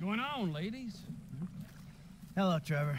What's going on, ladies? Hello, Trevor.